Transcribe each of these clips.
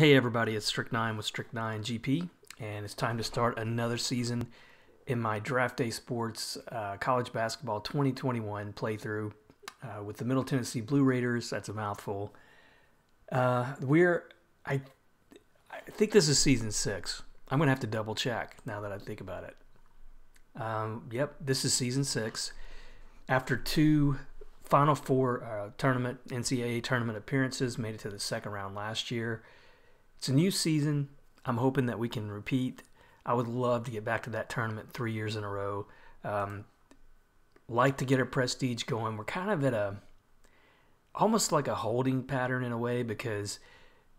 Hey everybody, it's Strick Nine with Strick Nine GP, and it's time to start another season in my Draft Day Sports uh, College Basketball 2021 playthrough uh, with the Middle Tennessee Blue Raiders. That's a mouthful. Uh, we're I I think this is season six. I'm gonna have to double check now that I think about it. Um, yep, this is season six. After two Final Four uh, tournament NCAA tournament appearances, made it to the second round last year. It's a new season. I'm hoping that we can repeat. I would love to get back to that tournament three years in a row. Um, like to get our prestige going. We're kind of at a almost like a holding pattern in a way because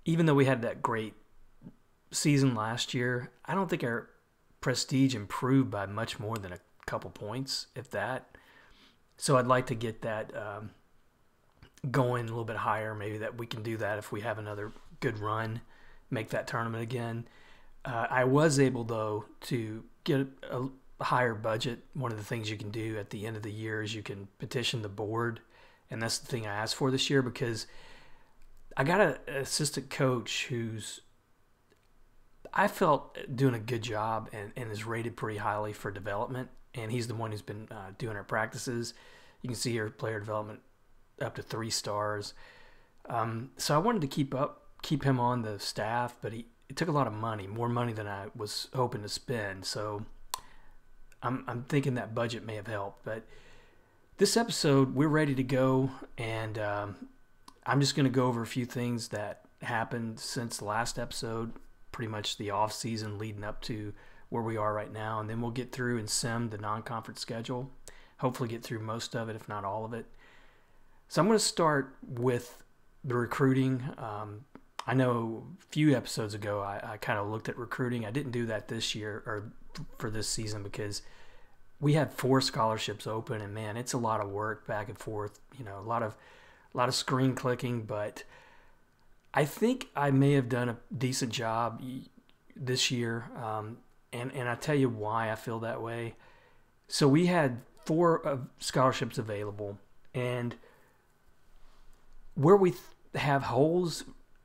even though we had that great season last year, I don't think our prestige improved by much more than a couple points, if that. So I'd like to get that um, going a little bit higher. Maybe that we can do that if we have another good run, make that tournament again. Uh, I was able though to get a, higher budget. One of the things you can do at the end of the year is you can petition the board, and that's the thing I asked for this year because I got an assistant coach who's I felt doing a good job and, and is rated pretty highly for development and he's the one who's been uh, doing our practices. You can see here player development up to three stars. Um, so I wanted to keep up, keep him on the staff, but he it took a lot of money, more money than I was hoping to spend. So I'm I'm thinking that budget may have helped. But this episode, we're ready to go, and um, I'm just going to go over a few things that happened since the last episode, pretty much the off season leading up to where we are right now, and then we'll get through and sim the non-conference schedule. Hopefully, get through most of it, if not all of it. So I'm going to start with the recruiting. Um, I know a few episodes ago I, I kind of looked at recruiting. I didn't do that this year or for this season because we had four scholarships open, and man, it's a lot of work back and forth. You know, a lot of a lot of screen clicking, but I think I may have done a decent job this year. Um, and and I tell you why I feel that way. So we had four scholarships available, and where we th- have holes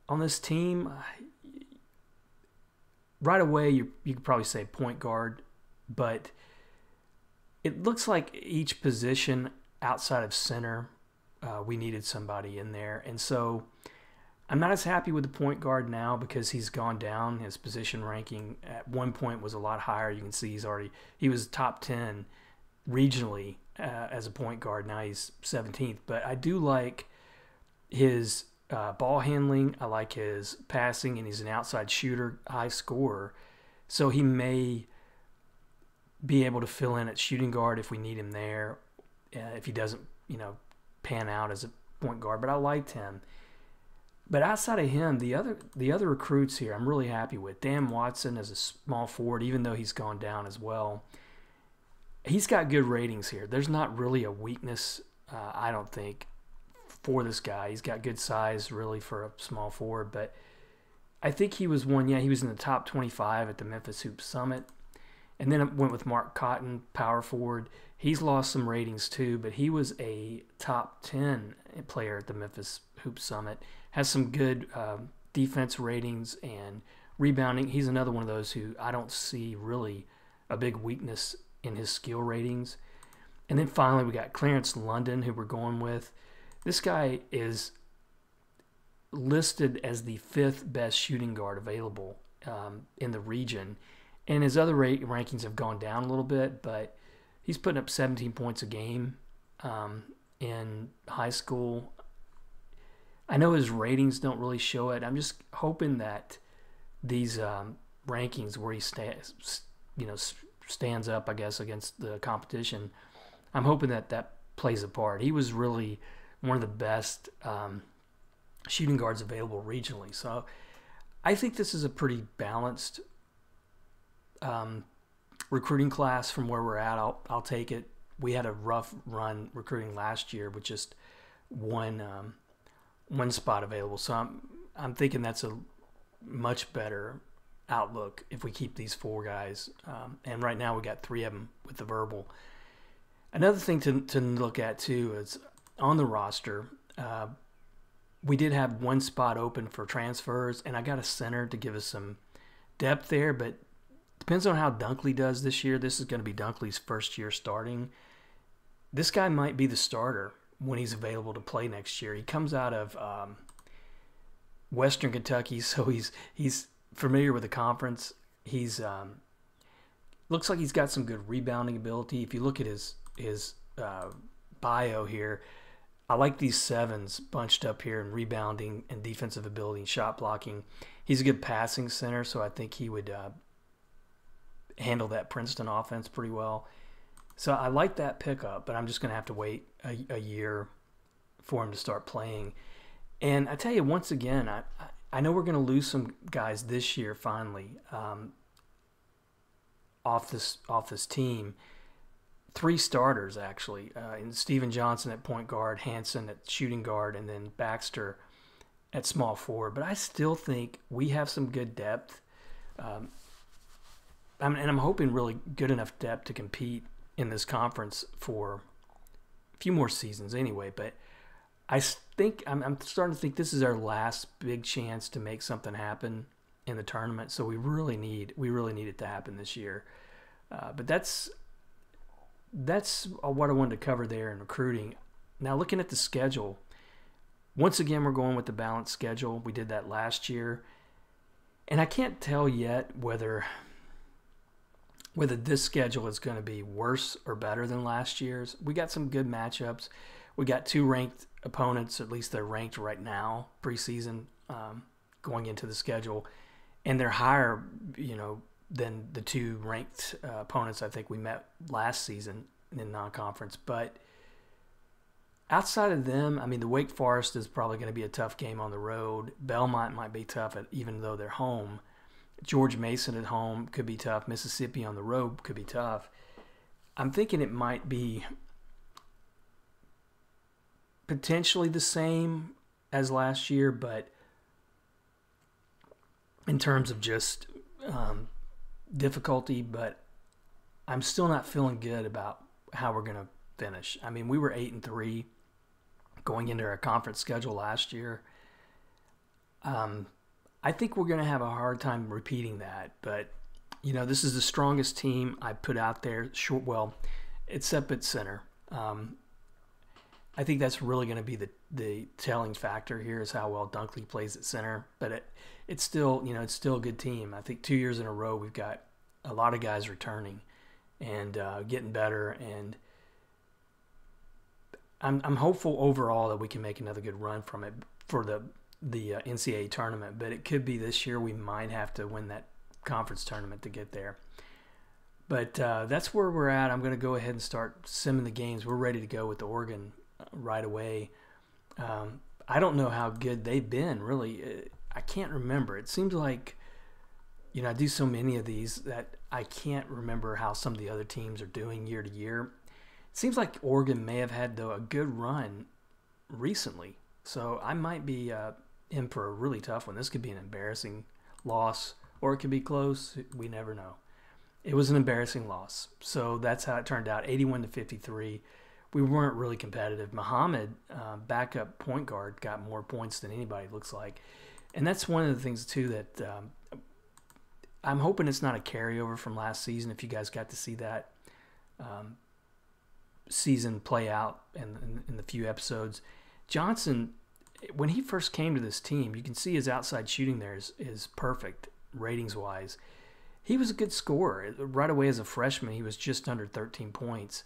on this team, right away you you could probably say point guard, but it looks like each position outside of center, uh, we needed somebody in there, and so I'm not as happy with the point guard now because he's gone down. His position ranking at one point was a lot higher. You can see he's already he was top 10 regionally uh, as a point guard. Now he's 17th. But I do like his uh, ball handling. I like his passing, and he's an outside shooter, high scorer. So he may be able to fill in at shooting guard if we need him there. Uh, if he doesn't, you know, pan out as a point guard. But I liked him. But outside of him, the other the other recruits here, I'm really happy with. Dan Watson as a small forward, even though he's gone down as well. He's got good ratings here. There's not really a weakness, uh, I don't think, for this guy. He's got good size, really, for a small forward. But I think he was one. Yeah, he was in the top 25 at the Memphis Hoop Summit, and then I went with Mark Cotton, power forward. He's lost some ratings too, but he was a top 10 player at the Memphis Hoop Summit has some good um, defense ratings and rebounding. He's another one of those who I don't see really a big weakness in his skill ratings. And then finally, we got Clarence London, who we're going with. This guy is listed as the fifth best shooting guard available um, in the region. And his other rate rankings have gone down a little bit, but he's putting up 17 points a game um, in high school. I know his ratings don't really show it. I'm just hoping that these um, rankings where he stands, you know, stands up, I guess, against the competition. I'm hoping that that plays a part. He was really one of the best um, shooting guards available regionally. So I think this is a pretty balanced um, recruiting class from where we're at. I'll, I'll take it. We had a rough run recruiting last year with just one um, one spot available. So I'm I'm thinking that's a much better outlook if we keep these four guys. Um, and right now we got three of them with the verbal. Another thing to to look at too is on the roster. Uh, we did have one spot open for transfers, and I got a center to give us some depth there, but depends on how Dunkley does this year. This is going to be Dunkley's first year starting. This guy might be the starter when he's available to play next year. He comes out of um, Western Kentucky, so he's he's familiar with the conference. He's um, looks like he's got some good rebounding ability. If you look at his his uh, bio here, I like these sevens bunched up here in rebounding and defensive ability and shot blocking. He's a good passing center, so I think he would uh, handle that Princeton offense pretty well. So I like that pickup, but I'm just going to have to wait a, a, year for him to start playing. And I tell you, once again, I, I know we're going to lose some guys this year finally um, off this off this team three starters actually, uh, and Stephen Johnson at point guard, Hanson at shooting guard, and then Baxter at small forward. But I still think we have some good depth, um, I'm, and I'm hoping really good enough depth to compete in this conference for a few more seasons anyway. But I think I'm, I'm starting to think this is our last big chance to make something happen in the tournament. So we really need we really need it to happen this year. Uh, but that's that's what I wanted to cover there in recruiting. Now, looking at the schedule, once again, we're going with the balanced schedule. We did that last year. And I can't tell yet whether whether this schedule is going to be worse or better than last year's. We got some good matchups. We got two ranked opponents, at least they're ranked right now, preseason, um, going into the schedule. And they're higher, you know, than the two ranked uh, opponents I think we met last season in non-conference. But outside of them, I mean, the Wake Forest is probably going to be a tough game on the road. Belmont might be tough, at, even though they're home. George Mason at home could be tough. Mississippi on the road could be tough. I'm thinking it might be potentially the same as last year, but in terms of just um, difficulty, but I'm still not feeling good about how we're going to finish. I mean, we were eight and three going into our conference schedule last year. Um, I think we're going to have a hard time repeating that, but you know, this is the strongest team I put out there. Short, well, except at center. Um, I think that's really going to be the the telling factor here is how well Dunkley plays at center. But it, it's still, you know, it's still a good team. I think two years in a row we've got a lot of guys returning and uh, getting better. And I'm I'm hopeful overall that we can make another good run from it for the the uh, NCAA tournament. But it could be this year we might have to win that conference tournament to get there. But uh, that's where we're at. I'm going to go ahead and start simming the games. We're ready to go with the Oregon uh, right away. Um, I don't know how good they've been, really. I can't remember. It seems like you know, I do so many of these that I can't remember how some of the other teams are doing year to year. It seems like Oregon may have had though a good run recently, so I might be uh, in for a really tough one. This could be an embarrassing loss, or it could be close. We never know. It was an embarrassing loss, so that's how it turned out. 81 to 53. We weren't really competitive. Muhammad, uh, backup point guard, got more points than anybody. Looks like, and that's one of the things too that um, I'm hoping it's not a carryover from last season. If you guys got to see that um, season play out in, in, in the few episodes, Johnson, when he first came to this team, you can see his outside shooting there is, is perfect ratings wise. He was a good scorer. Right away as a freshman, he was just under 13 points.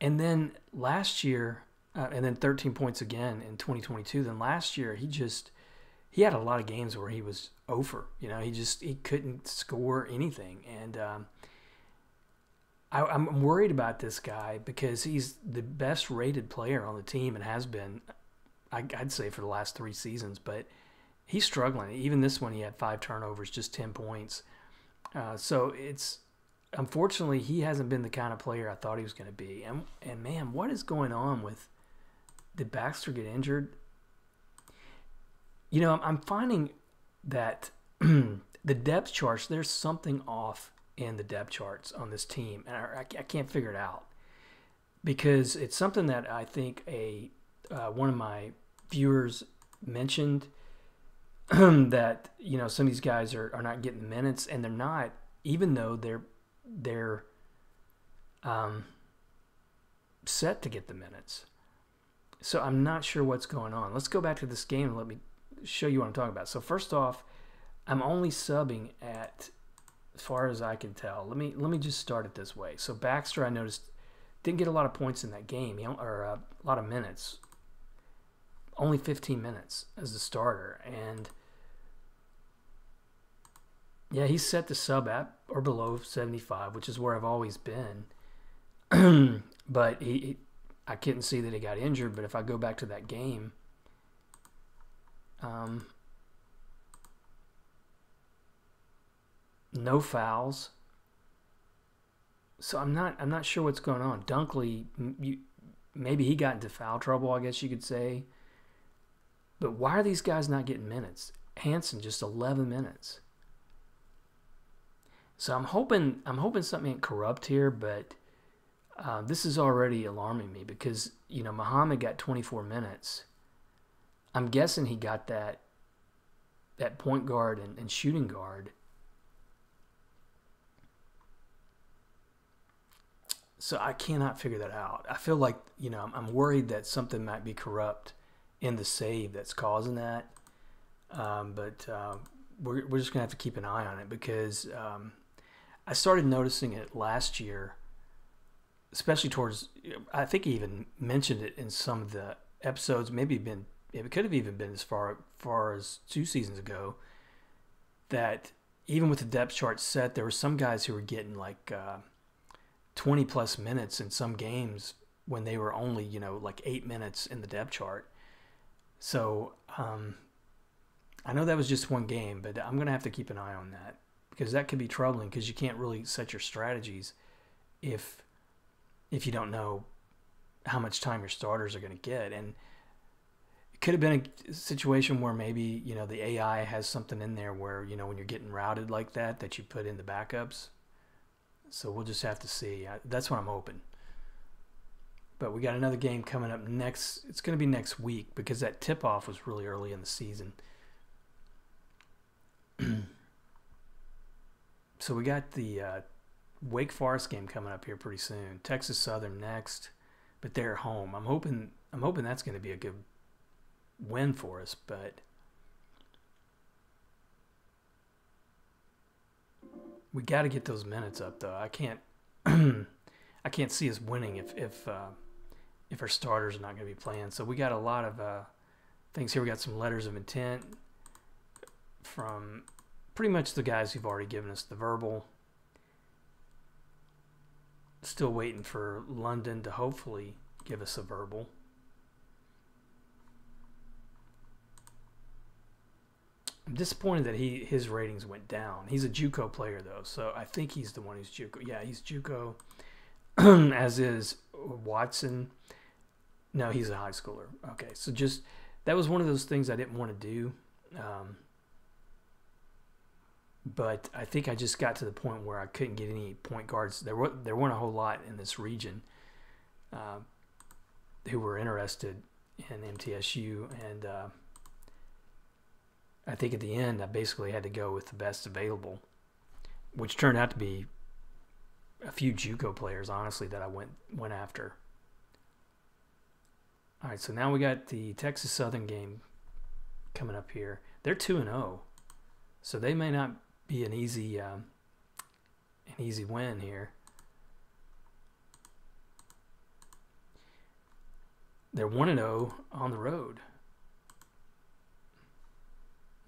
And then last year, uh, and then 13 points again in 2022. Then last year, he just he had a lot of games where he was over. You know, he just he couldn't score anything, and um, I, I'm worried about this guy because he's the best rated player on the team and has been, I'd say, for the last three seasons. But he's struggling. Even this one, he had five turnovers, just ten points. Uh, so it's unfortunately he hasn't been the kind of player I thought he was going to be. And and man, what is going on with? Did Baxter get injured? You know, I'm finding that the depth charts, there's something off in the depth charts on this team, and I, I can't figure it out because it's something that I think a uh, one of my viewers mentioned that you know some of these guys are, are not getting the minutes, and they're not, even though they're they're um, set to get the minutes. So I'm not sure what's going on. Let's go back to this game and let me show you what I'm talking about. So first off, I'm only subbing at as far as I can tell. Let me let me just start it this way. So Baxter, I noticed, didn't get a lot of points in that game, you know, or uh, a lot of minutes. Only 15 minutes as the starter, and yeah, he's set to sub at or below 75, which is where I've always been. but he, he, I couldn't see that he got injured. But if I go back to that game, um, no fouls. So I'm not I'm not sure what's going on. Dunkley, you, maybe he got into foul trouble, I guess you could say. But why are these guys not getting minutes? Hanson just 11 minutes. So I'm hoping I'm hoping something ain't corrupt here, but uh, this is already alarming me because you know Muhammad got 24 minutes. I'm guessing he got that that point guard and, and shooting guard So I cannot figure that out. I feel like, you know, I'm, worried that something might be corrupt in the save that's causing that. Um, but uh, we're, we're just going to have to keep an eye on it because um, I started noticing it last year, especially towards, I think he even mentioned it in some of the episodes, maybe been, it could have even been as far, far as two seasons ago, that even with the depth chart set, there were some guys who were getting like, uh, 20 plus minutes in some games when they were only, you know, like eight minutes in the depth chart. So um, I know that was just one game, but I'm going to have to keep an eye on that because that could be troubling because you can't really set your strategies if if you don't know how much time your starters are going to get and could have been a situation where maybe you know the AI has something in there where you know when you're getting routed like that that you put in the backups so we'll just have to see. That's what I'm hoping. But we got another game coming up next. It's going to be next week because that tip off was really early in the season. so we got the uh, Wake Forest game coming up here pretty soon. Texas Southern next, but they're home. I'm hoping. I'm hoping that's going to be a good win for us. But we got to get those minutes up though. I can't I can't see us winning if if uh, if our starters are not going to be playing. So we got a lot of uh, things here. We got some letters of intent from pretty much the guys who've already given us the verbal. Still waiting for London to hopefully give us a verbal. I'm disappointed that he his ratings went down. He's a JUCO player though, so I think he's the one who's JUCO. Yeah, he's JUCO, as is Watson. No, he's a high schooler. Okay, so just that was one of those things I didn't want to do, um, but I think I just got to the point where I couldn't get any point guards. There were there weren't a whole lot in this region uh, who were interested in MTSU and. Uh, I think at the end I basically had to go with the best available, which turned out to be a few JUCO players, honestly, that I went went after. All right, so now we got the Texas Southern game coming up here. They're two and zero, oh, so they may not be an easy um, an easy win here. They're one and zero oh on the road.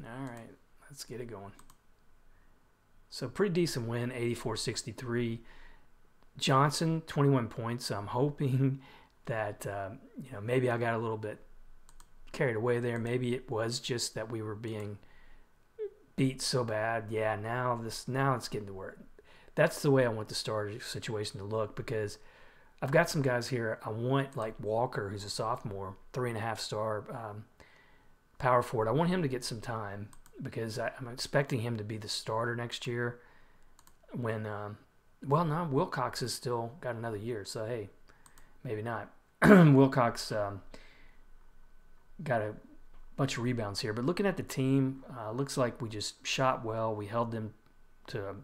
All right, let's get it going. So pretty decent win, 84-63. Johnson, 21 points. I'm hoping that uh, you know maybe I got a little bit carried away there. Maybe it was just that we were being beat so bad. Yeah, now this now it's getting to work. That's the way I want the starter situation to look because I've got some guys here. I want like Walker, who's a sophomore, three and a half star. Um, power forward. I want him to get some time because I, am expecting him to be the starter next year. When, um, well, no, Wilcox has still got another year, so hey, maybe not. Wilcox um, got a bunch of rebounds here. But looking at the team, uh, looks like we just shot well. We held them to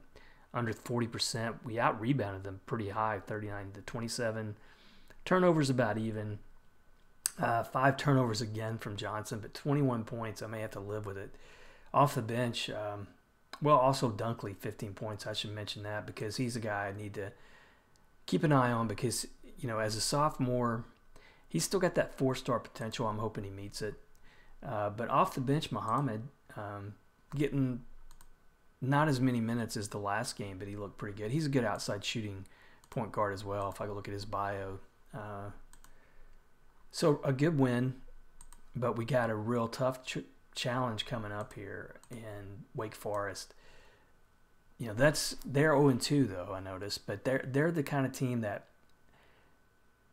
under 40%. We out rebounded them pretty high, 39 to 27. Turnovers about even. Uh, five turnovers again from Johnson, but 21 points. I may have to live with it. Off the bench, um, well, also Dunkley, 15 points. I should mention that because he's a guy I need to keep an eye on because, you know, as a sophomore, he's still got that four star potential. I'm hoping he meets it. Uh, but off the bench, Muhammad um, getting not as many minutes as the last game, but he looked pretty good. He's a good outside shooting point guard as well. If I look at his bio, uh, so a good win, but we got a real tough ch- challenge coming up here in Wake Forest. You know that's they're 0 2 though I noticed, but they're they're the kind of team that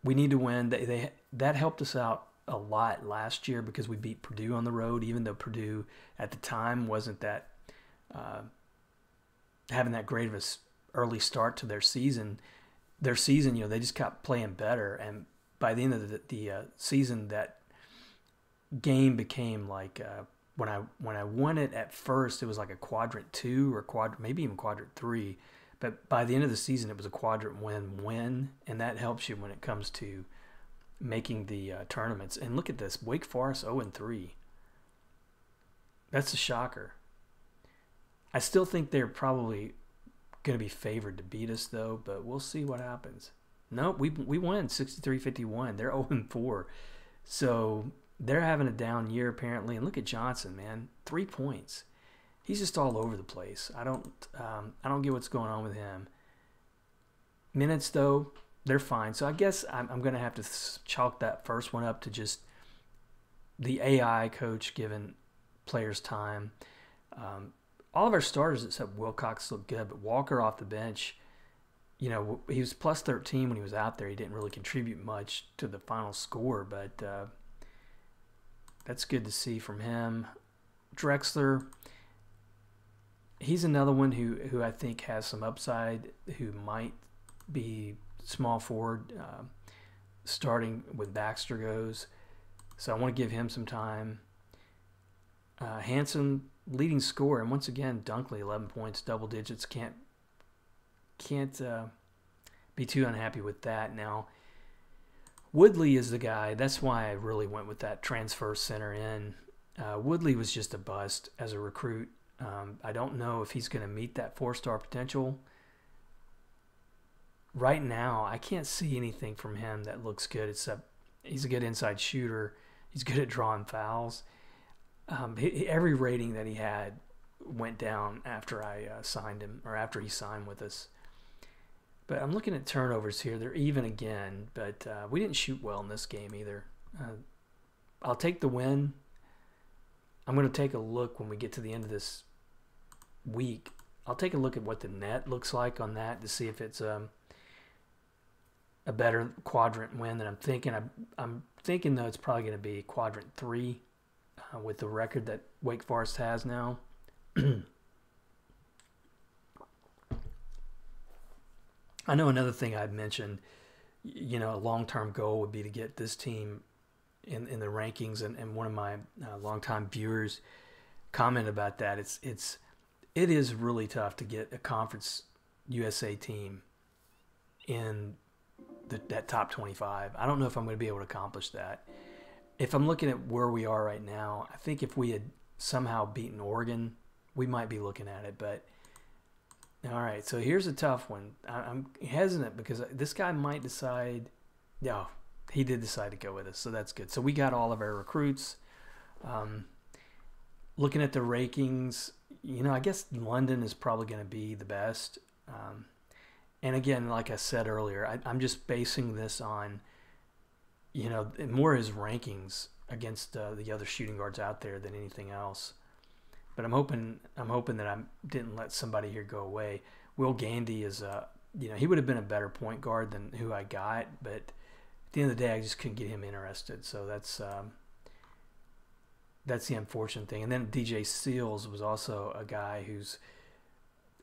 we need to win. They, they that helped us out a lot last year because we beat Purdue on the road, even though Purdue at the time wasn't that uh, having that great of a early start to their season. Their season, you know, they just kept playing better, and by the end of the, the uh, season, that game became like uh, when I when I won it at first, it was like a quadrant two or quadrant, maybe even quadrant three. But by the end of the season, it was a quadrant win win, and that helps you when it comes to making the uh, tournaments. And look at this Wake Forest 0 and 3. That's a shocker. I still think they're probably going to be favored to beat us, though, but we'll see what happens. Nope, we, we won 63 51. They're 0 and 4. So they're having a down year, apparently. And look at Johnson, man. Three points. He's just all over the place. I don't, um, I don't get what's going on with him. Minutes, though, they're fine. So I guess I'm, I'm going to have to chalk that first one up to just the AI coach giving players time. Um, all of our starters except Wilcox look good, but Walker off the bench, you know, he was plus 13 when he was out there. He didn't really contribute much to the final score, but uh, that's good to see from him. Drexler, he's another one who, who I think has some upside, who might be small forward, uh, starting with Baxter goes. So I want to give him some time. Uh, Hanson leading scorer, and once again Dunkley, 11 points, double digits. Can't can't uh, be too unhappy with that. Now Woodley is the guy. That's why I really went with that transfer center in. Uh, Woodley was just a bust as a recruit. Um, I don't know if he's going to meet that four star potential right now, I can't see anything from him that looks good. Except he's a good inside shooter. He's good at drawing fouls. Um, he, every rating that he had went down after I uh, signed him or after he signed with us. But I'm looking at turnovers here. They're even again, but uh, we didn't shoot well in this game either. Uh, I'll take the win. I'm going to take a look when we get to the end of this week. I'll take a look at what the net looks like on that to see if it's um, a better quadrant win than I'm thinking. I'm, I'm thinking though it's probably going to be quadrant three uh, with the record that Wake Forest has now. I know another thing I'd mentioned, you know, a long term goal would be to get this team in, in the rankings, and, and one of my uh, longtime viewers commented about that. It's it's it is really tough to get a conference USA team in the, that top 25. I don't know if I'm going to be able to accomplish that. If I'm looking at where we are right now, I think if we had somehow beaten Oregon, we might be looking at it. But all right, so here's a tough one. I'm hesitant because this guy might decide. Yeah, he did decide to go with us, so that's good. So we got all of our recruits. Um, looking at the rankings, you know, I guess London is probably going to be the best. Um, and again, like I said earlier, I, am just basing this on, you know, more his rankings against uh, the other shooting guards out there than anything else. But I'm hoping I'm hoping that I didn't let somebody here go away. Will Gandy is a you know he would have been a better point guard than who I got, but at the end of the day, I just couldn't get him interested. So that's um, that's the unfortunate thing. And then DJ Seals was also a guy who's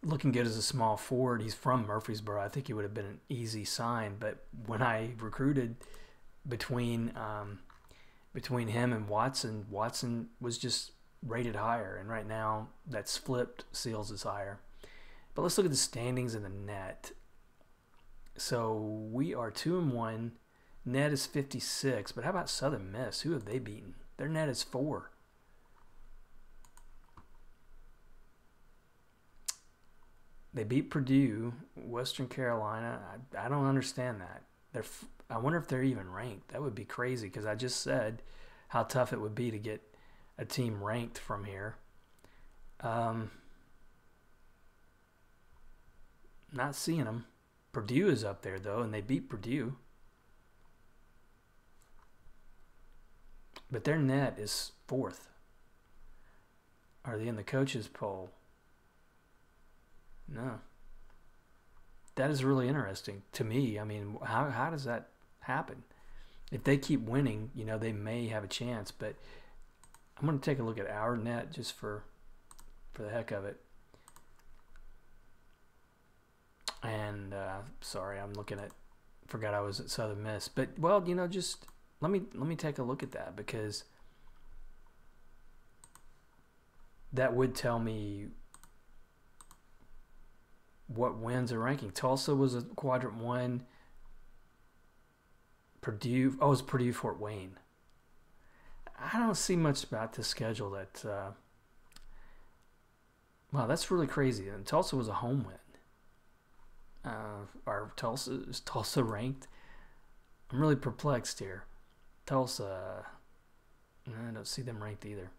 looking good as a small forward. He's from Murfreesboro. I think he would have been an easy sign. But when I recruited between um, between him and Watson, Watson was just rated higher, and right now that's flipped. Seals is higher. But let's look at the standings in the net. So we are two and one. Net is 56, but how about Southern Miss? Who have they beaten? Their net is four. They beat Purdue, Western Carolina. I, I don't understand that. They're. I wonder if they're even ranked. That would be crazy because I just said how tough it would be to get a team ranked from here. Um, not seeing them. Purdue is up there though, and they beat Purdue. But their net is fourth. Are they in the coaches poll? No. That is really interesting to me. I mean, how how does that happen? If they keep winning, you know, they may have a chance, but I'm going to take a look at our net just for for the heck of it. And uh, sorry, I'm looking at forgot I was at Southern Miss. But well, you know, just let me let me take a look at that because that would tell me what wins are ranking. Tulsa was a quadrant one. Purdue, oh, it was Purdue Fort Wayne. I don't see much about this schedule that. Uh, wow, that's really crazy. And Tulsa was a home win. Uh, are Tulsa is Tulsa ranked? I'm really perplexed here. Tulsa, I don't see them ranked either.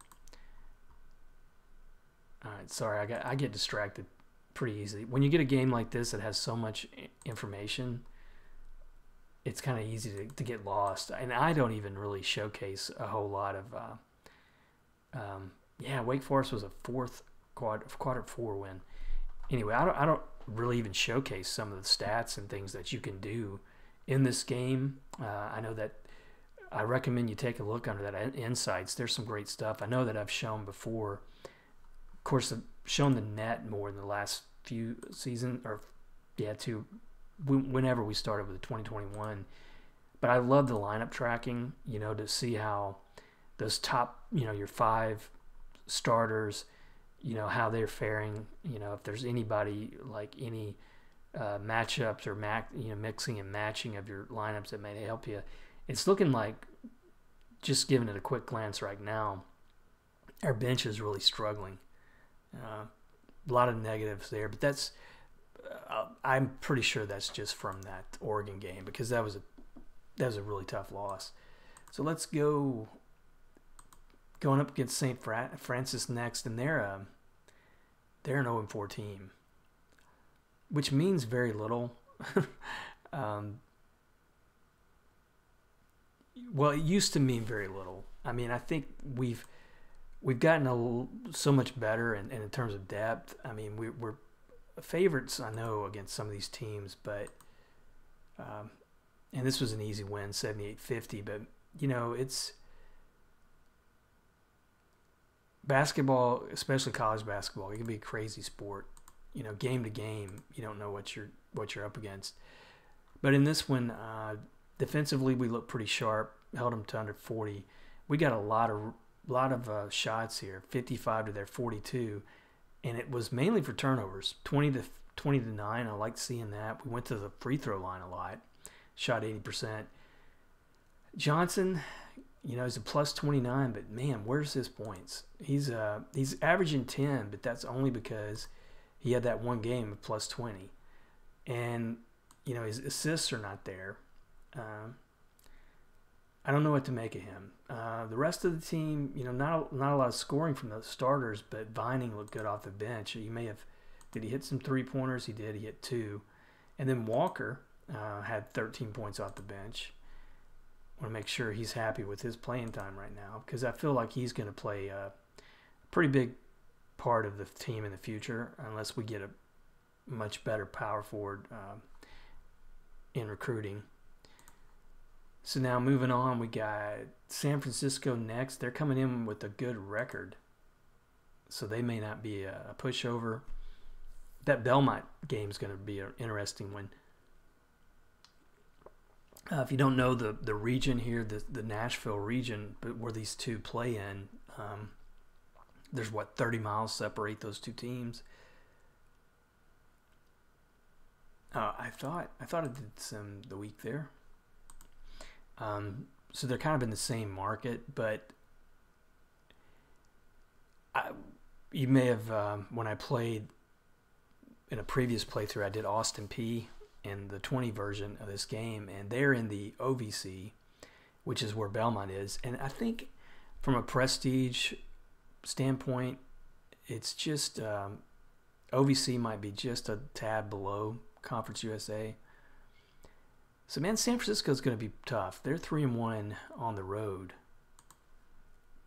All right, sorry, I got I get distracted pretty easily. When you get a game like this that has so much information, it's kind of easy to, to get lost. And I don't even really showcase a whole lot of. Uh, um, yeah, Wake Forest was a fourth quad quadrant four win. Anyway, I don't I don't really even showcase some of the stats and things that you can do in this game. Uh, I know that I recommend you take a look under that insights. There's some great stuff. I know that I've shown before. Of course, I've shown the net more in the last few seasons, or yeah, two whenever we started with the 2021. But I love the lineup tracking. You know, to see how those top, you know, your five starters you know how they're faring. You know if there's anybody like any uh, matchups or mac, you know mixing and matching of your lineups that may help you. It's looking like just giving it a quick glance right now, our bench is really struggling. Uh, a lot of negatives there, but that's uh, I'm pretty sure that's just from that Oregon game because that was a that was a really tough loss. So let's go going up against St. Francis next, and they're a, um, they're an 0 4 team, which means very little. um, well, it used to mean very little. I mean, I think we've we've gotten a, so much better in, in terms of depth. I mean, we, we're favorites, I know, against some of these teams, but um, and this was an easy win, 78-50, but you know, it's basketball, especially college basketball, it can be a crazy sport. You know, game to game, you don't know what you're what you're up against. But in this one, uh, defensively, we looked pretty sharp. Held them to under 40. We got a lot of lot of uh, shots here, 55 to their 42, and it was mainly for turnovers, 20 to 20 to nine. I liked seeing that. We went to the free throw line a lot, shot 80 percent. Johnson, you know, he's a plus 29, but man, where's his points? He's uh he's averaging 10, but that's only because he had that one game of plus 20. And you know, his assists are not there. Um, I don't know what to make of him. Uh, the rest of the team, you know, not not a lot of scoring from the starters, but Vining looked good off the bench. He may have did he hit some three pointers? He did. He hit two, and then Walker uh, had 13 points off the bench want to make sure he's happy with his playing time right now because I feel like he's going to play a pretty big part of the team in the future unless we get a much better power forward uh, in recruiting. So now moving on, we got San Francisco next. They're coming in with a good record, so they may not be a pushover. That Belmont game is going to be an interesting one Uh, if you don't know the, the region here, the, the Nashville region, but where these two play in, um, there's what 30 miles separate those two teams. Uh, I thought I thought I did some the week there. Um, so they're kind of in the same market, but I, you may have um, when I played in a previous playthrough, I did Austin Peay in the 20 version of this game, and they're in the OVC, which is where Belmont is. And I think from a prestige standpoint, it's just um, OVC might be just a tad below Conference USA. So man, San Francisco is going to be tough. They're three and one on the road.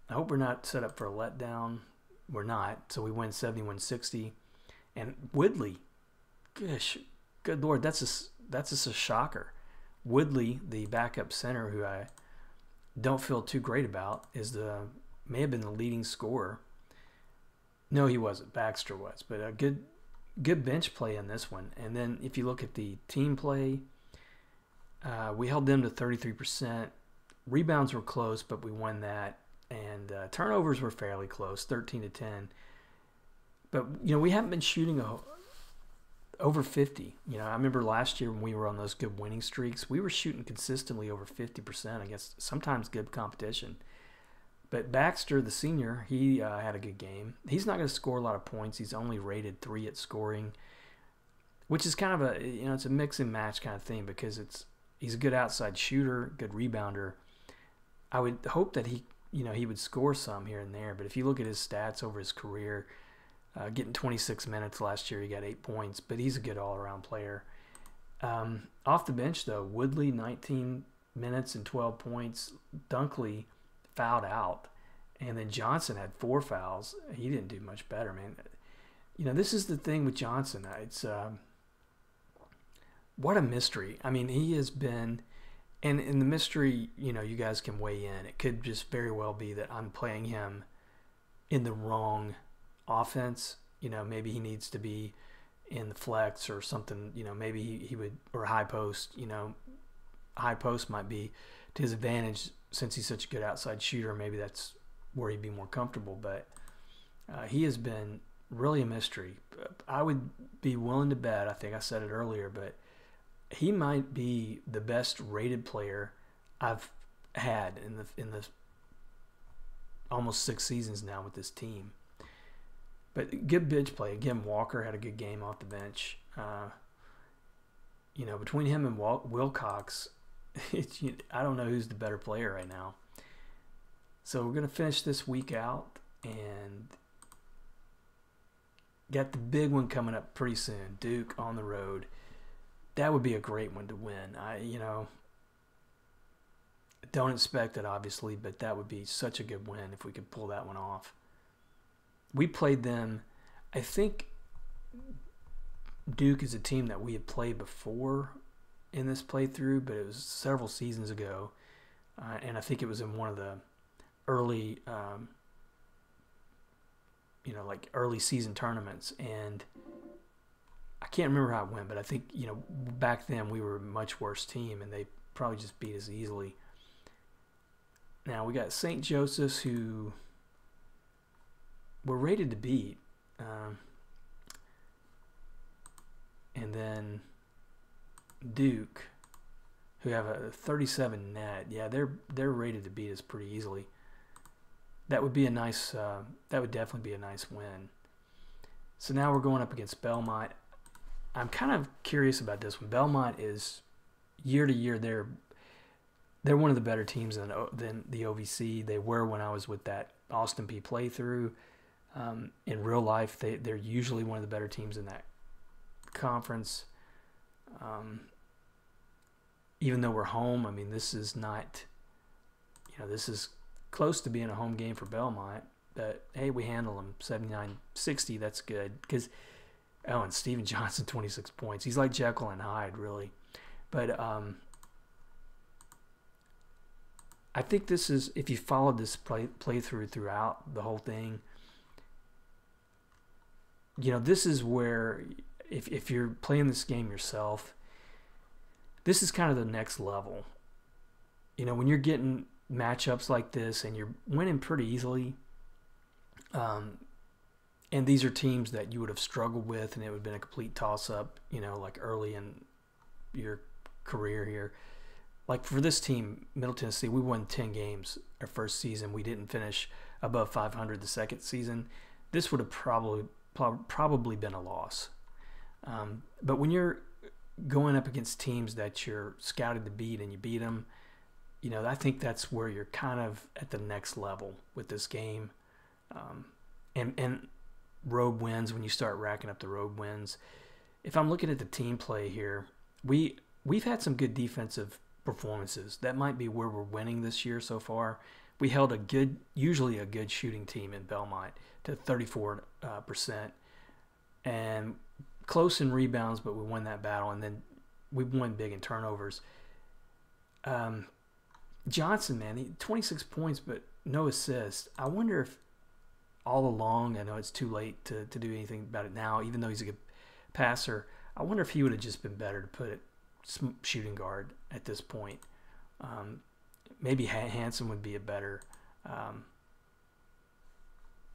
I hope we're not set up for a letdown. We're not. So we win 71-60. And Woodley, gosh, good lord, that's just that's just a shocker. Woodley, the backup center, who I don't feel too great about, is the may have been the leading scorer. No, he wasn't. Baxter was, but a good good bench play in this one. And then if you look at the team play, uh, we held them to 33%. Rebounds were close, but we won that. And uh, turnovers were fairly close, 13 to 10. But you know we haven't been shooting a, over 50. You know, I remember last year when we were on those good winning streaks, we were shooting consistently over 50% against sometimes good competition. But Baxter, the senior, he uh, had a good game. He's not going to score a lot of points. He's only rated three at scoring, which is kind of a you know it's a mix and match kind of thing because it's he's a good outside shooter, good rebounder. I would hope that he you know he would score some here and there. But if you look at his stats over his career, uh, getting 26 minutes last year, he got eight points. But he's a good all around player. Um, off the bench though, Woodley 19 minutes and 12 points. Dunkley fouled out, and then Johnson had four fouls. He didn't do much better, man. You know, this is the thing with Johnson. It's um, what a mystery. I mean, he has been, and in the mystery, you know, you guys can weigh in. It could just very well be that I'm playing him in the wrong offense. You know, maybe he needs to be in the flex or something. You know, maybe he, he would or high post. You know, high post might be to his advantage since he's such a good outside shooter, maybe that's where he'd be more comfortable. But uh, he has been really a mystery. I would be willing to bet. I think I said it earlier, but he might be the best rated player I've had in the in the almost six seasons now with this team. But good bench play again. Walker had a good game off the bench. Uh, you know, between him and Wilcox, it's, I don't know who's the better player right now. So we're going to finish this week out and got the big one coming up pretty soon. Duke on the road. That would be a great one to win. I, you know, don't expect it obviously, but that would be such a good win if we could pull that one off. We played them. I think Duke is a team that we had played before in this playthrough, but it was several seasons ago, uh, and I think it was in one of the early, um, you know, like early season tournaments, and I can't remember how it went, but I think you know back then we were a much worse team, and they probably just beat us easily. Now we got St. Joseph's who were rated to beat, um, and then Duke, who have a 37 net, yeah, they're they're rated to beat us pretty easily. That would be a nice. Uh, that would definitely be a nice win. So now we're going up against Belmont. I'm kind of curious about this one. Belmont is year to year they're they're one of the better teams than than the OVC. They were when I was with that Austin Peay playthrough. Um, in real life, they they're usually one of the better teams in that conference. Um, even though we're home, I mean, this is not, you know, this is close to being a home game for Belmont. But hey, we handle them 79 60. That's good. Because, oh, and Steven Johnson, 26 points. He's like Jekyll and Hyde, really. But um, I think this is, if you followed this play, playthrough throughout the whole thing, you know, this is where if, if you're playing this game yourself, this is kind of the next level. You know, when you're getting matchups like this and you're winning pretty easily, um, and these are teams that you would have struggled with, and it would have been a complete toss up. You know, like early in your career here. Like for this team, Middle Tennessee, we won 10 games our first season. We didn't finish above 500 the second season. This would have probably probably been a loss. Um, but when you're going up against teams that you're scouted to beat and you beat them, you know, I think that's where you're kind of at the next level with this game. Um, and and road wins when you start racking up the road wins. If I'm looking at the team play here, we we've had some good defensive performances. That might be where we're winning this year so far. We held a good, usually a good shooting team in Belmont to 34 uh, percent, and close in rebounds, but we won that battle, and then we won big in turnovers. Um, Johnson, man, he, 26 points, but no assists. I wonder if all along, I know it's too late to, to do anything about it now, even though he's a good passer. I wonder if he would have just been better to put it shooting guard at this point. Um, maybe Hanson would be a better um,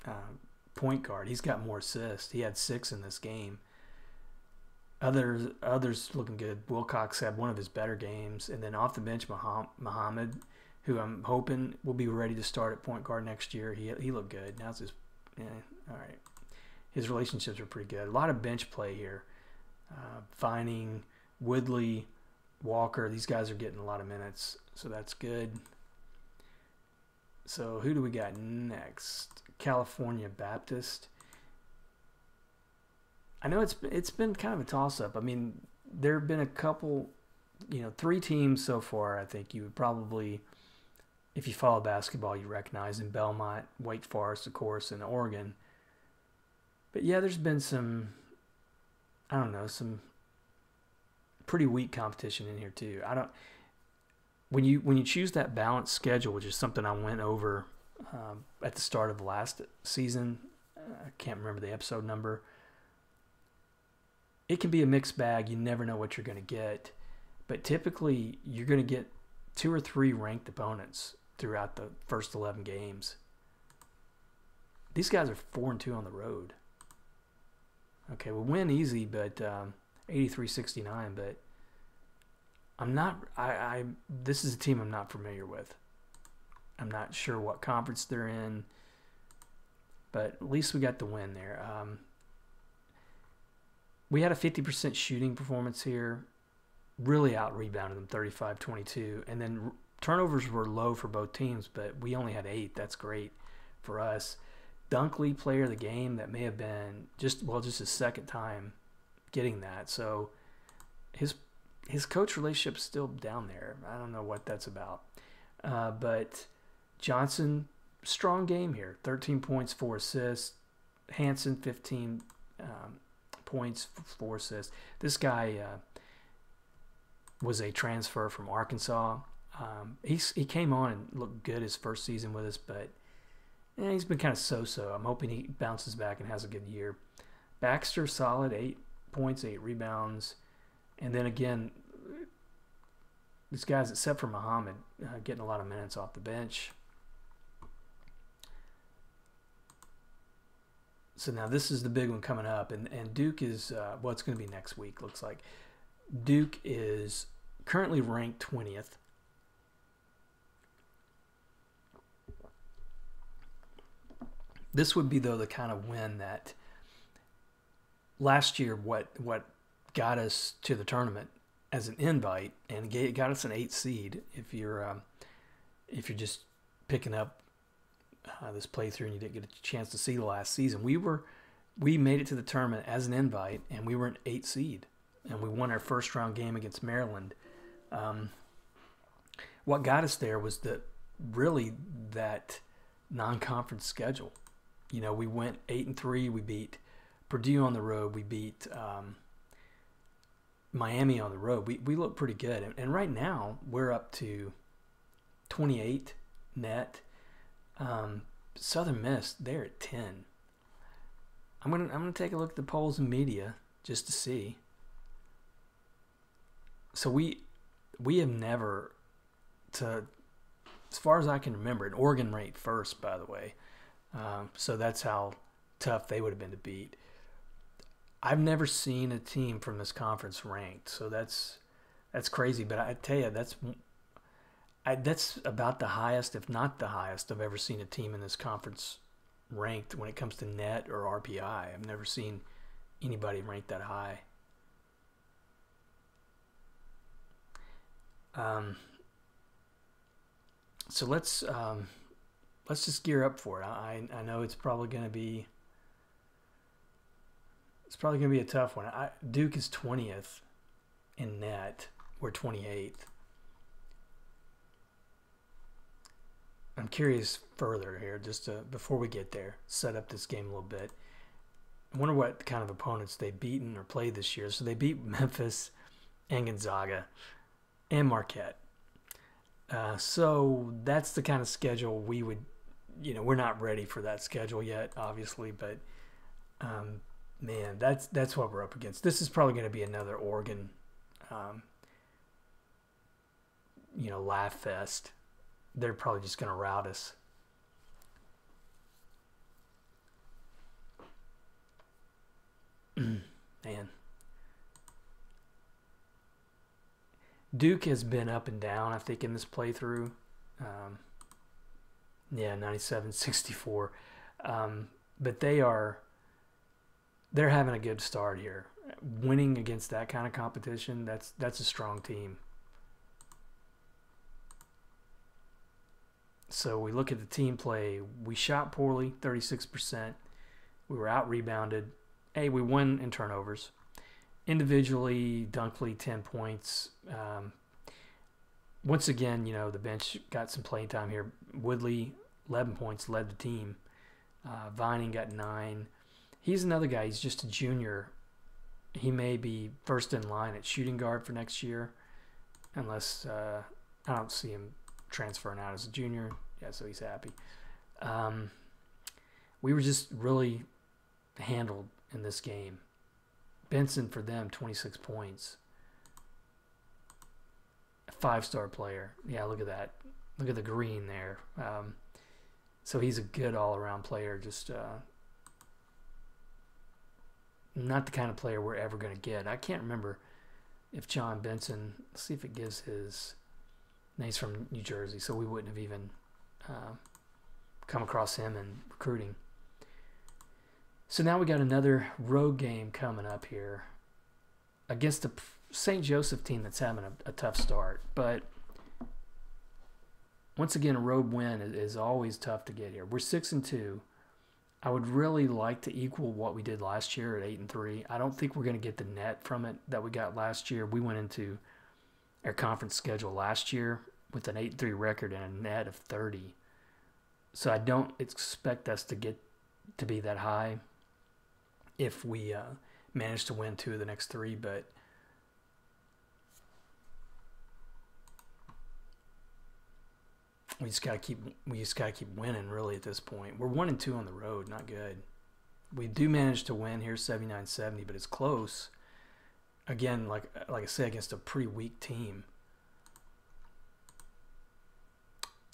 uh, point guard. He's got more assists. He had six in this game. Others, others looking good. Wilcox had one of his better games, and then off the bench, Muhammad, who I'm hoping will be ready to start at point guard next year. He he looked good. Now's his, yeah, all right. His relationships are pretty good. A lot of bench play here. Uh, Woodley, Walker, these guys are getting a lot of minutes, so that's good. So who do we got next? California Baptist. I know it's it's been kind of a toss up. I mean, there have been a couple, you know, three teams so far. I think you would probably, if you follow basketball, you recognize in Belmont, Wake Forest, of course, and Oregon. But yeah, there's been some, I don't know, some pretty weak competition in here too. I don't when you when you choose that balanced schedule, which is something I went over um, at the start of last season. I can't remember the episode number. It can be a mixed bag. You never know what you're going to get, but typically you're going to get two or three ranked opponents throughout the first 11 games. These guys are four and two on the road. Okay, we win easy, but um, 83-69, but I'm not. I, I this is a team I'm not familiar with. I'm not sure what conference they're in, but at least we got the win there. Um, we had a 50% shooting performance here, really out rebounded them 35 22. And then turnovers were low for both teams, but we only had eight. That's great for us. Dunkley, player of the game, that may have been just, well, just his second time getting that. So his his coach relationship's still down there. I don't know what that's about. Uh, but Johnson, strong game here. 13 points, four assists. Hanson, 15 um, points, four assists. This guy uh, was a transfer from Arkansas. Um, he's, he came on and looked good his first season with us, but eh, he's been kind of so-so. I'm hoping he bounces back and has a good year. Baxter, solid, eight points, eight rebounds. And then again, these guys, except for Muhammad, uh, getting a lot of minutes off the bench. So now this is the big one coming up, and, and Duke is uh, well, it's going to be next week. Looks like Duke is currently ranked 20th. This would be though the kind of win that last year what what got us to the tournament as an invite and got us an eight seed. If you're um, if you're just picking up uh, this playthrough and you didn't get a chance to see the last season, we were we made it to the tournament as an invite and we were an eight seed and we won our first round game against Maryland. Um, what got us there was that really that non-conference schedule. You know, we went eight and three. We beat Purdue on the road. We beat um, Miami on the road. We, we look pretty good. And, and right now, we're up to 28 net. Um, Southern Miss, they're at 10. I'm gonna I'm gonna take a look at the polls and media just to see. So we we have never, to as far as I can remember, an Oregon ranked first, by the way. Um, so that's how tough they would have been to beat. I've never seen a team from this conference ranked, so that's that's crazy. But I tell you, that's I, that's about the highest, if not the highest, I've ever seen a team in this conference ranked when it comes to net or RPI. I've never seen anybody ranked that high. Um, so let's um, let's just gear up for it. I I know it's probably going to be it's probably going to be a tough one. I, Duke is twentieth in net. We're twenty eighth. I'm curious further here, just to, before we get there, set up this game a little bit. I wonder what kind of opponents they've beaten or played this year. So they beat Memphis and Gonzaga and Marquette. Uh, so that's the kind of schedule we would, you know, we're not ready for that schedule yet, obviously, but um, man, that's that's what we're up against. This is probably going to be another Oregon, um, you know, laugh fest. They're probably just going to rout us. man. Duke has been up and down, I think, in this playthrough. Um, yeah, 97 64. Um, but they are, they're having a good start here. Winning against that kind of competition, that's that's a strong team. So we look at the team play. We shot poorly, 36%. We were out rebounded. Hey, we won in turnovers individually, Dunkley, 10 points. Um, once again, you know, the bench got some playing time here. Woodley, 11 points, led the team. Uh, Vining got nine. He's another guy. He's just a junior. He may be first in line at shooting guard for next year, unless uh, I don't see him transferring out as a junior. Yeah, so he's happy. Um, we were just really handled in this game. Benson for them, 26 points. Five star player. Yeah, look at that. Look at the green there. Um, so he's a good all around player. Just uh, not the kind of player we're ever going to get. I can't remember if John Benson, see if it gives his. No, he's from New Jersey, so we wouldn't have even uh, come across him in recruiting. So now we got another road game coming up here against the St. Joseph team that's having a, a, tough start. But once again, a road win is, always tough to get here. We're six and two. I would really like to equal what we did last year at eight and three. I don't think we're going to get the net from it that we got last year. We went into our conference schedule last year with an eight and three record and a net of thirty. So I don't expect us to get to be that high if we uh, manage to win two of the next three, but we just gotta keep we just gotta keep winning really at this point. We're one and two on the road, not good. We do manage to win here 79-70, but it's close. Again, like like I said, against a pretty weak team.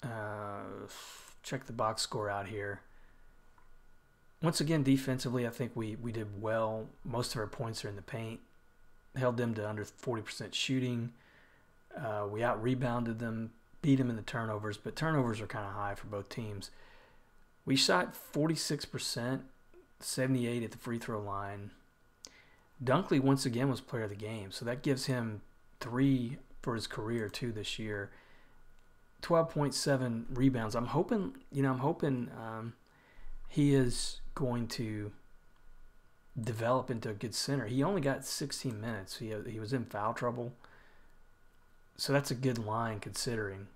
Uh, check the box score out here once again, defensively, I think we, we did well. Most of our points are in the paint. Held them to under 40% shooting. Uh, we out rebounded them, beat them in the turnovers, but turnovers are kind of high for both teams. We shot 46%, 78 at the free throw line. Dunkley once again was player of the game, so that gives him three for his career too this year. 12.7 rebounds. I'm hoping, you know, I'm hoping um, he is going to develop into a good center. He only got 16 minutes. He, he was in foul trouble. So that's a good line considering.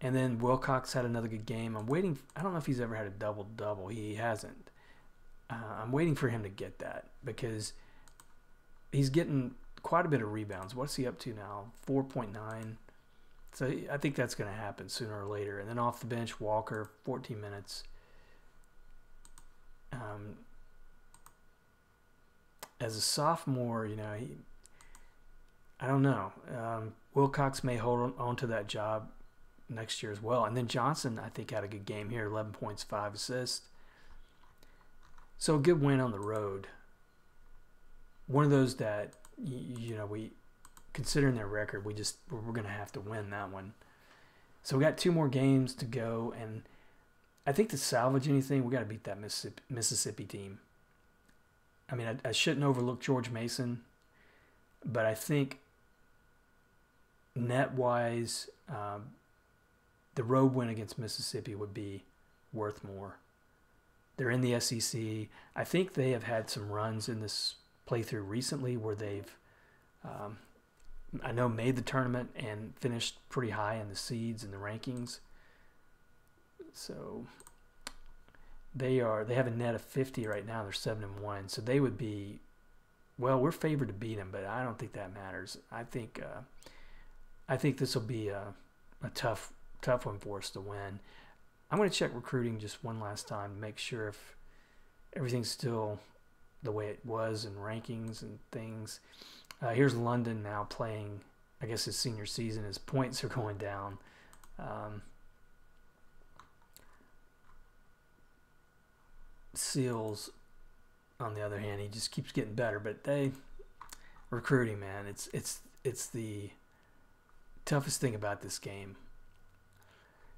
And then Wilcox had another good game. I'm waiting. I don't know if he's ever had a double double. He hasn't. Uh, I'm waiting for him to get that because he's getting quite a bit of rebounds. What's he up to now? 4.9. So I think that's going to happen sooner or later. And then off the bench, Walker, 14 minutes um, as a sophomore, you know, he, I don't know. Um, Wilcox may hold on to that job next year as well. And then Johnson, I think, had a good game here 11 points, 5 assists. So a good win on the road. One of those that, you know, we, considering their record, we just, we're going to have to win that one. So we got two more games to go. And I think to salvage anything, we got to beat that Mississippi, Mississippi team. I mean, I, I shouldn't overlook George Mason, but I think net wise, um, the road win against Mississippi would be worth more. They're in the SEC. I think they have had some runs in this playthrough recently where they've, um, I know, made the tournament and finished pretty high in the seeds and the rankings. So they are they have a net of 50 right now. They're seven and one, so they would be. Well, we're favored to beat them, but I don't think that matters. I think uh, I think this will be a, a tough tough one for us to win. I'm going to check recruiting just one last time to make sure if everything's still the way it was in rankings and things. Uh, here's London now playing, I guess, his senior season. His points are going down. Um, Seals, on the other hand, he just keeps getting better. But they recruiting, man, it's it's it's the toughest thing about this game.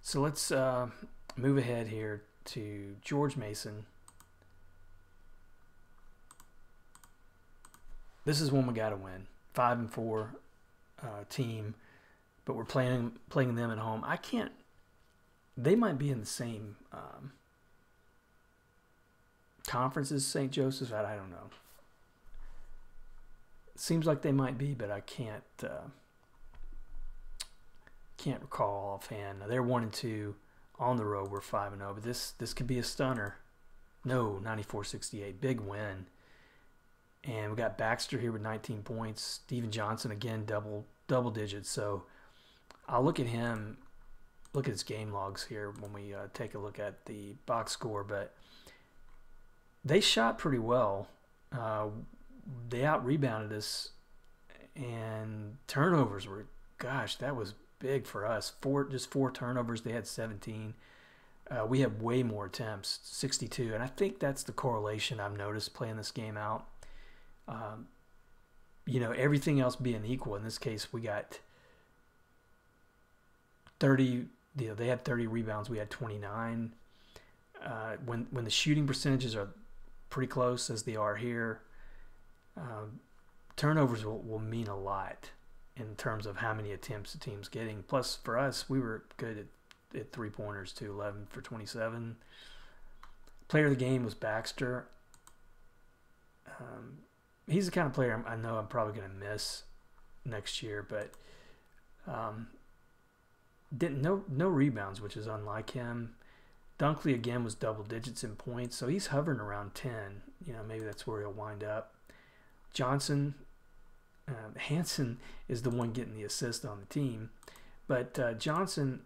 So let's uh, move ahead here to George Mason. This is one we got to win. Five and four uh, team, but we're playing playing them at home. I can't. They might be in the same um, conference as St. Joseph's. I, I don't know. seems like they might be, but I can't. Uh, can't recall offhand. Now They're one and two on the road. We're five and zero, oh, but this this could be a stunner. No, 94-68, big win. And we got Baxter here with 19 points. Steven Johnson again, double double digits. So I'll look at him, look at his game logs here when we uh, take a look at the box score. But they shot pretty well. Uh, they out rebounded us, and turnovers were, gosh, that was big for us. Four, just four turnovers. They had 17. Uh, we have way more attempts, 62, and I think that's the correlation I've noticed playing this game out. Um, you know, everything else being equal. In this case, we got 30. You know, they had 30 rebounds. We had 29. Uh, when when the shooting percentages are pretty close as they are here, um, turnovers will, will mean a lot in terms of how many attempts the team's getting. Plus, for us, we were good at, at three pointers too 11 for 27. Player of the game was Baxter. Um, he's the kind of player I know I'm probably going to miss next year, but um, didn't no no rebounds, which is unlike him. Dunkley again was double digits in points, so he's hovering around 10. You know, maybe that's where he'll wind up. Johnson um, Hanson is the one getting the assist on the team, but uh, Johnson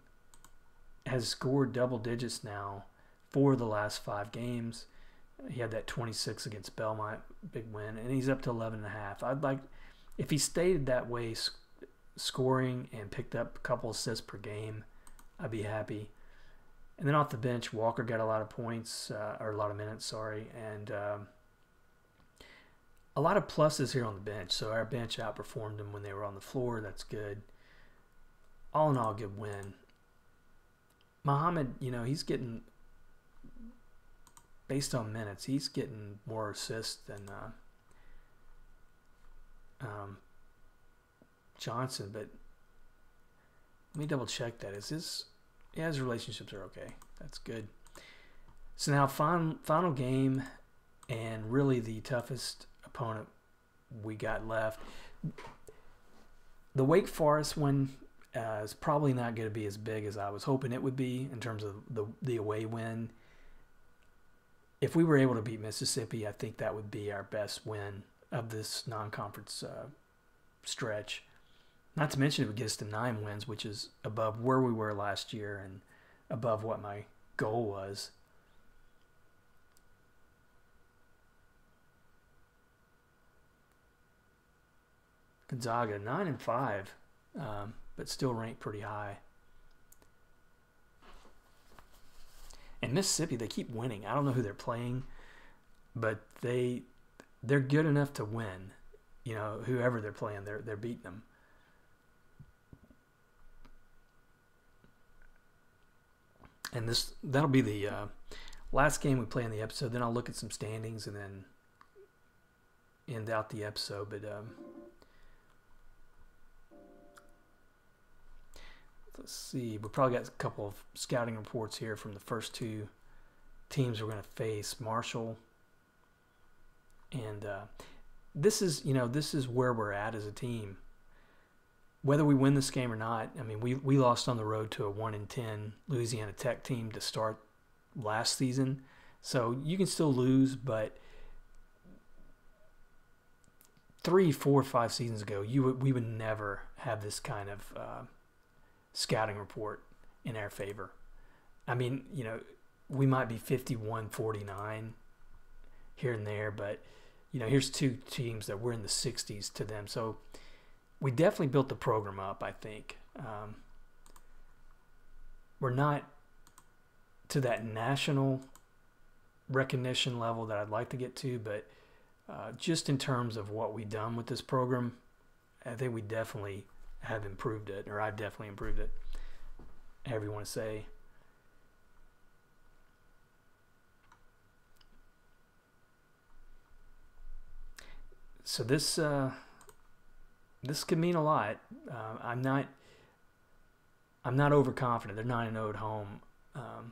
has scored double digits now for the last five games. He had that 26 against Belmont, big win, and he's up to 11 and a half. I'd like if he stayed that way, scoring and picked up a couple assists per game, I'd be happy. And then off the bench, Walker got a lot of points uh, or a lot of minutes, sorry, and um, a lot of pluses here on the bench. So our bench outperformed them when they were on the floor. That's good. All in all, good win. Muhammad, you know, he's getting based on minutes, he's getting more assists than uh, um, Johnson. But let me double check that. Is this? Yeah, his relationships are okay. That's good. So now, final final game, and really the toughest opponent we got left. The Wake Forest one uh, is probably not going to be as big as I was hoping it would be in terms of the the away win. If we were able to beat Mississippi, I think that would be our best win of this non-conference uh, stretch. Not to mention it would get us to nine wins, which is above where we were last year and above what my goal was. Gonzaga nine and five, um, but still ranked pretty high. And Mississippi, they keep winning. I don't know who they're playing, but they they're good enough to win. You know, whoever they're playing, they're they're beating them. And this that'll be the uh, last game we play in the episode. Then I'll look at some standings and then end out the episode. But um, let's see. We probably got a couple of scouting reports here from the first two teams we're going to face. Marshall and uh, this is you know this is where we're at as a team. Whether we win this game or not, I mean we we lost on the road to a one in ten Louisiana Tech team to start last season, so you can still lose, but three, four, five seasons ago, you would, we would never have this kind of uh, scouting report in our favor. I mean, you know, we might be 51 49 here and there, but, you know, here's two teams that were in the 60s to them. So we definitely built the program up, I think. Um, we're not to that national recognition level that I'd like to get to, but uh, just in terms of what we've done with this program, I think we definitely have improved it, or I've definitely improved it. However you want to say. So this uh, this could mean a lot. Uh, I'm not I'm not overconfident. They're nine and zero oh at home. Um,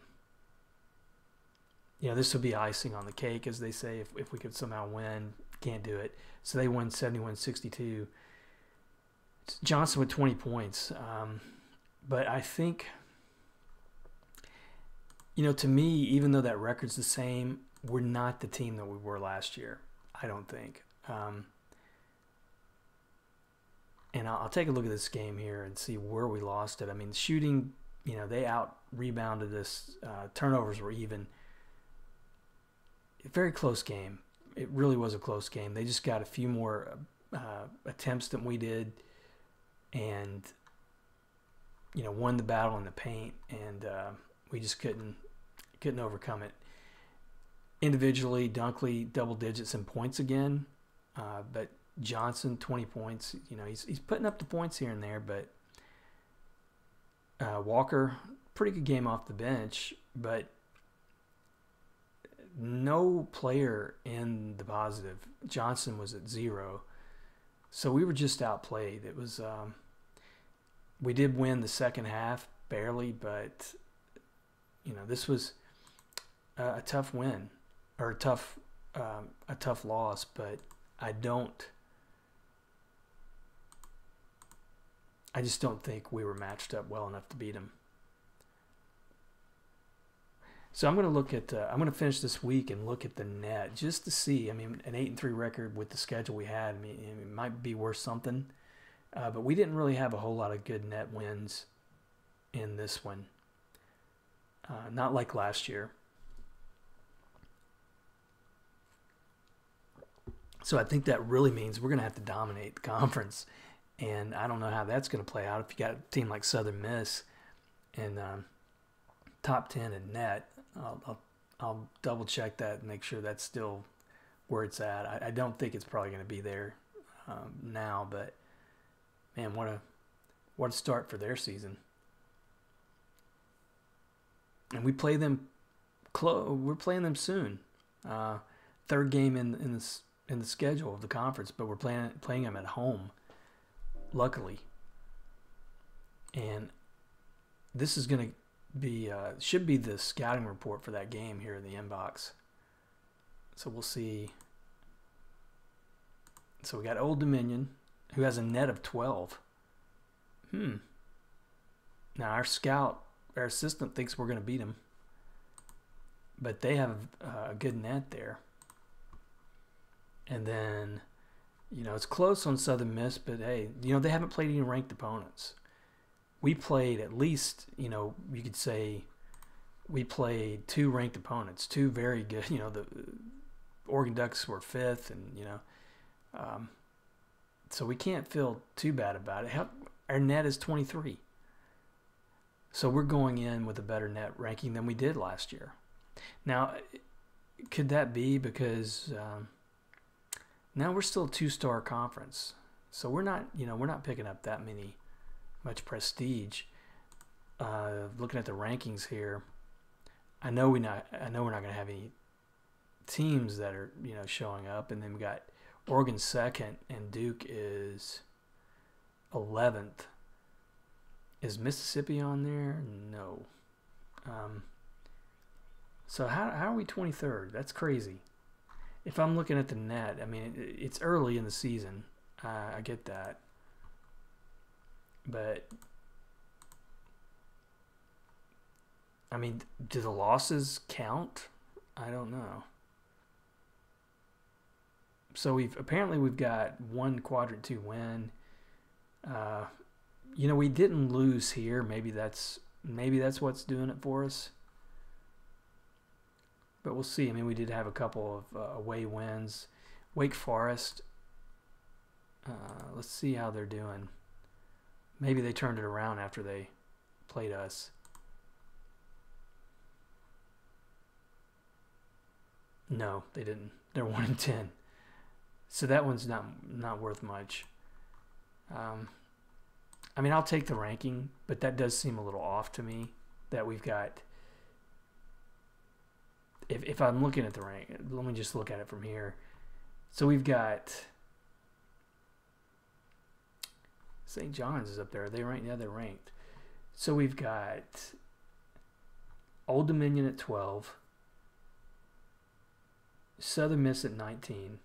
you know, this would be icing on the cake, as they say, if, if we could somehow win. Can't do it. So they win 71 62. Johnson with 20 points. Um, but I think, you know, to me, even though that record's the same, we're not the team that we were last year. I don't think. Um, and I'll, I'll, take a look at this game here and see where we lost it. I mean, shooting, you know, they out rebounded us. Uh, turnovers were even very close game. It really was a close game. They just got a few more uh, attempts than we did, and you know won the battle in the paint, and uh, we just couldn't couldn't overcome it. Individually, Dunkley double digits in points again, uh, but Johnson 20 points. You know he's he's putting up the points here and there, but uh, Walker pretty good game off the bench, but no player in the positive. Johnson was at zero. So we were just outplayed. It was, um, we did win the second half barely, but, you know, this was a, a tough win or a tough, um, a tough loss, but I don't, I just don't think we were matched up well enough to beat them. So I'm going to look at. Uh, I'm going to finish this week and look at the net just to see. I mean, an eight and three record with the schedule we had. I mean, it might be worth something, uh, but we didn't really have a whole lot of good net wins in this one. Uh, not like last year. So I think that really means we're going to have to dominate the conference, and I don't know how that's going to play out if you got a team like Southern Miss and um, top ten in net. I'll, I'll, I'll double check that and make sure that's still where it's at. I, I don't think it's probably going to be there um, now, but man, what a what a start for their season. And we play them close. We're playing them soon. Uh, third game in in the in the schedule of the conference, but we're playing playing them at home. Luckily, and this is going to be uh, should be the scouting report for that game here in the inbox. So we'll see. So we got Old Dominion, who has a net of 12. Hmm. Now our scout, our assistant thinks we're going to beat them, but they have uh, a good net there. And then, you know, it's close on Southern Miss, but hey, you know they haven't played any ranked opponents we played at least, you know, you could say we played two ranked opponents, two very good, you know, the Oregon Ducks were fifth and, you know, um, so we can't feel too bad about it. How, our net is 23. So we're going in with a better net ranking than we did last year. Now, could that be because um, now we're still a two-star conference, so we're not, you know, we're not picking up that many much prestige. Uh, looking at the rankings here, I know we not, I know we're not going to have any teams that are, you know, showing up, and then we got Oregon second, and Duke is eleventh. Is Mississippi on there? No. Um, so how, how are we 23rd? That's crazy. If I'm looking at the net, I mean, it, it's early in the season. Uh, I get that. But, I mean, do the losses count? I don't know. So we've apparently we've got one quadrant two win. Uh, you know, we didn't lose here. Maybe that's maybe that's what's doing it for us. But we'll see. I mean, we did have a couple of uh, away wins. Wake Forest. Uh, let's see how they're doing. Maybe they turned it around after they played us. No, they didn't. They're one in ten. So that one's not not worth much. Um, I mean, I'll take the ranking, but that does seem a little off to me. That we've got. If if I'm looking at the rank, let me just look at it from here. So we've got. St. John's is up there. Are they ranked? Yeah, they're ranked. So we've got Old Dominion at 12, Southern Miss at 19,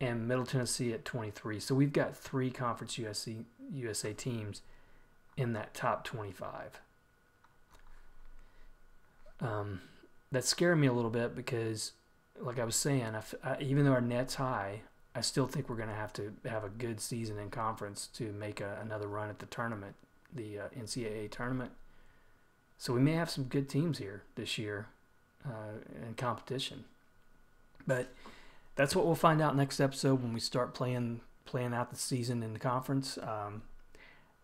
and Middle Tennessee at 23. So we've got three Conference USC, USA teams in that top 25. Um, that's scaring me a little bit because, like I was saying, I, I, even though our net's high, I still think we're going to have to have a good season in conference to make a, another run at the tournament, the uh, NCAA tournament. So we may have some good teams here this year uh, in competition. But that's what we'll find out next episode when we start playing playing out the season in the conference. Um,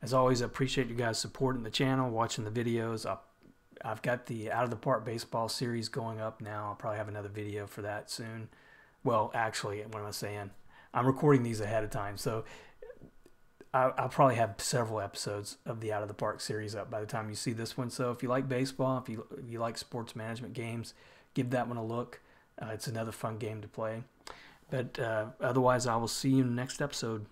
as always, I appreciate you guys supporting the channel, watching the videos. i have got the Out of the Park Baseball series going up now. I'll probably have another video for that soon. Well, actually, what am I saying? I'm recording these ahead of time, so I'll, I'll probably have several episodes of the Out of the Park series up by the time you see this one. So if you like baseball, if you if you like sports management games, give that one a look. Uh, it's another fun game to play. But uh, otherwise, I will see you next episode.